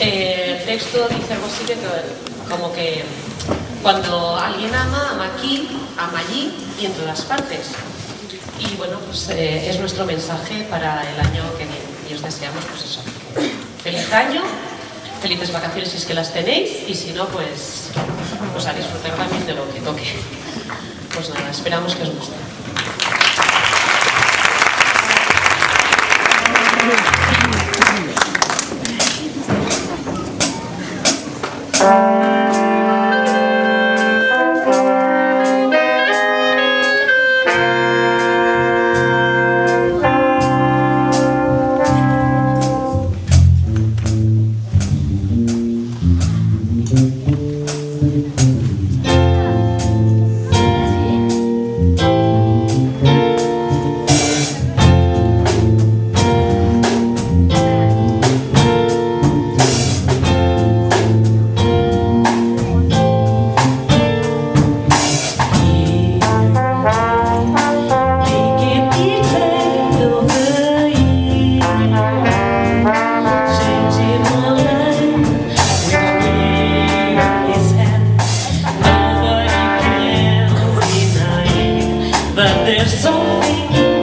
Eh, el texto dice algo así que, como que cuando alguien ama, ama aquí, ama allí y en todas partes. Y bueno, pues eh, es nuestro mensaje para el año que viene. Y os deseamos, pues eso, feliz año, felices vacaciones si es que las tenéis, y si no, pues, pues a disfrutar también de lo que toque. Pues nada, esperamos que os guste. that there's something